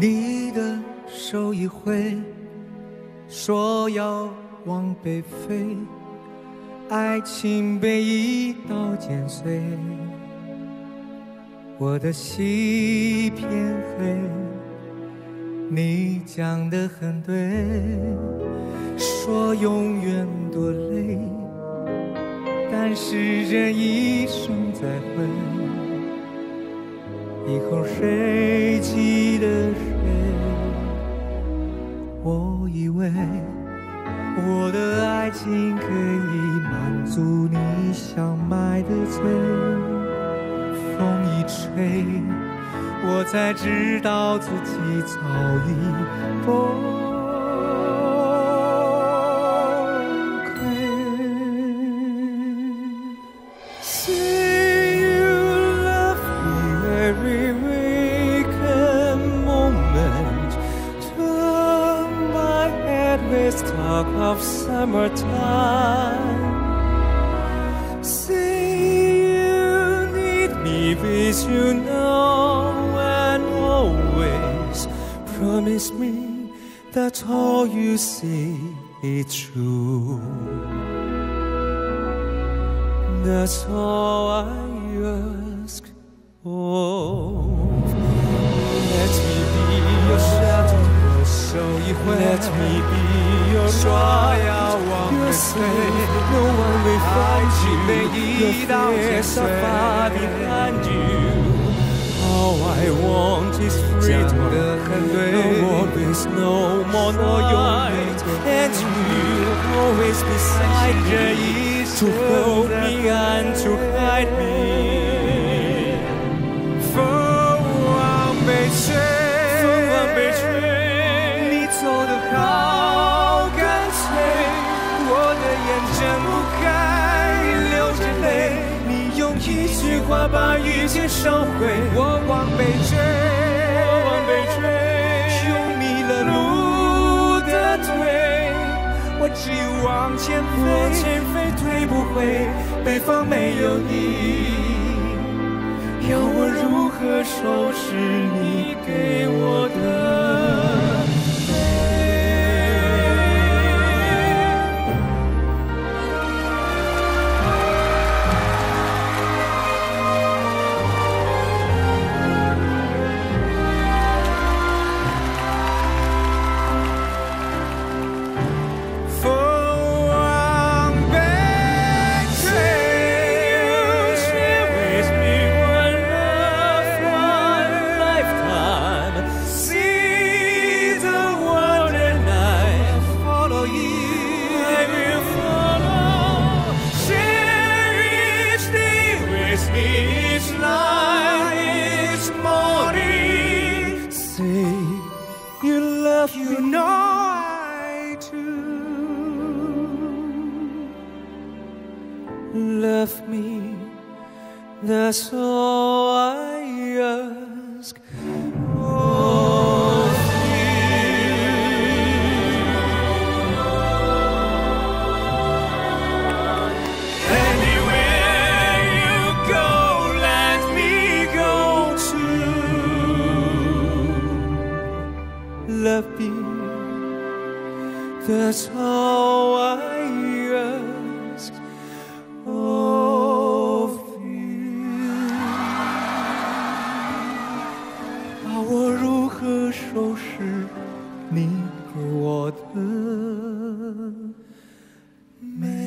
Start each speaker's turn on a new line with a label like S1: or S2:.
S1: 你的手一挥，说要往北飞，爱情被一刀剪碎，我的心一片黑。你讲的很对，说永远多累，但是人一生再会。以后谁记得谁？我以为我的爱情可以满足你想买的醉，风一吹，我才知道自己早已崩崩。summertime. Say you need me with you now and always. Promise me that all you say is true. That's all I ask. Oh, Let me be your light, your slave. No one will find you. Your fears are far behind you. All I want is freedom. No world is no more no your. And you always beside me to hold me and to hide me. 眼睁不开，流着泪。你用一句话把一切烧毁，我往北追，我往北追，用迷了路的腿，我只有往前飞，往前飞，退不回。北方没有你，要我如何收拾你给我的 Love me, that's all I ask. That's how I ask of you. 把我如何收拾你给我的美？